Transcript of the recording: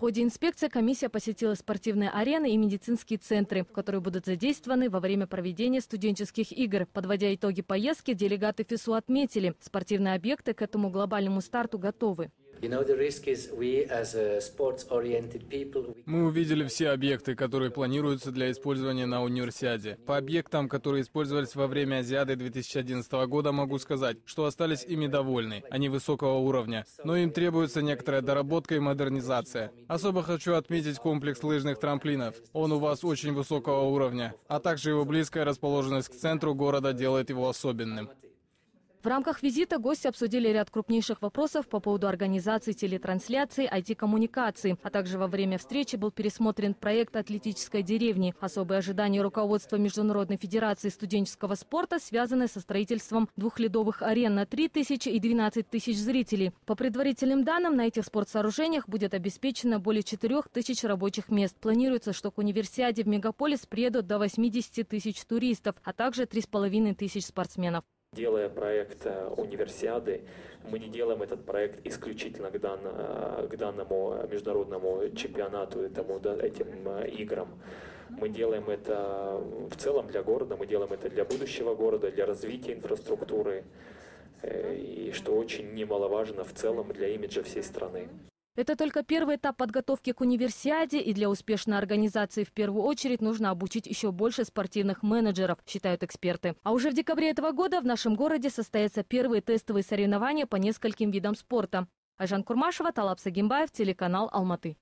В ходе инспекции комиссия посетила спортивные арены и медицинские центры, которые будут задействованы во время проведения студенческих игр. Подводя итоги поездки, делегаты ФИСУ отметили, спортивные объекты к этому глобальному старту готовы. Мы увидели все объекты, которые планируются для использования на универсиаде. По объектам, которые использовались во время Азиады 2011 года, могу сказать, что остались ими довольны. Они высокого уровня. Но им требуется некоторая доработка и модернизация. Особо хочу отметить комплекс лыжных трамплинов. Он у вас очень высокого уровня. А также его близкая расположенность к центру города делает его особенным. В рамках визита гости обсудили ряд крупнейших вопросов по поводу организации телетрансляции, IT-коммуникаций, а также во время встречи был пересмотрен проект атлетической деревни. Особые ожидания руководства Международной Федерации студенческого спорта связаны со строительством двух ледовых арен на 3 тысячи и 12 тысяч зрителей. По предварительным данным, на этих спортсооружениях будет обеспечено более 4 тысяч рабочих мест. Планируется, что к универсиаде в мегаполис приедут до 80 тысяч туристов, а также 3,5 тысяч спортсменов. Делая проект э, универсиады, мы не делаем этот проект исключительно к, дан, к данному международному чемпионату, этому, да, этим э, играм. Мы делаем это в целом для города, мы делаем это для будущего города, для развития инфраструктуры, э, и что очень немаловажно в целом для имиджа всей страны. Это только первый этап подготовки к универсиаде, и для успешной организации в первую очередь нужно обучить еще больше спортивных менеджеров, считают эксперты. А уже в декабре этого года в нашем городе состоятся первые тестовые соревнования по нескольким видам спорта. Айжан Курмашева, Талап Сагимбаев, телеканал Алматы.